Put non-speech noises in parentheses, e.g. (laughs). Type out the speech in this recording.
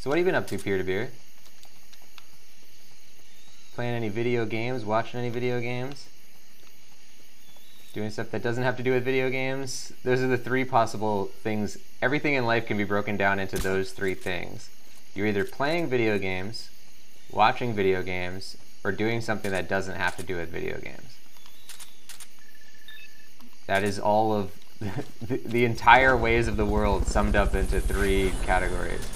So what have you been up to, peer to beer? Playing any video games? Watching any video games? Doing stuff that doesn't have to do with video games? Those are the three possible things. Everything in life can be broken down into those three things. You're either playing video games, watching video games, or doing something that doesn't have to do with video games. That is all of (laughs) the, the entire ways of the world summed up into three categories.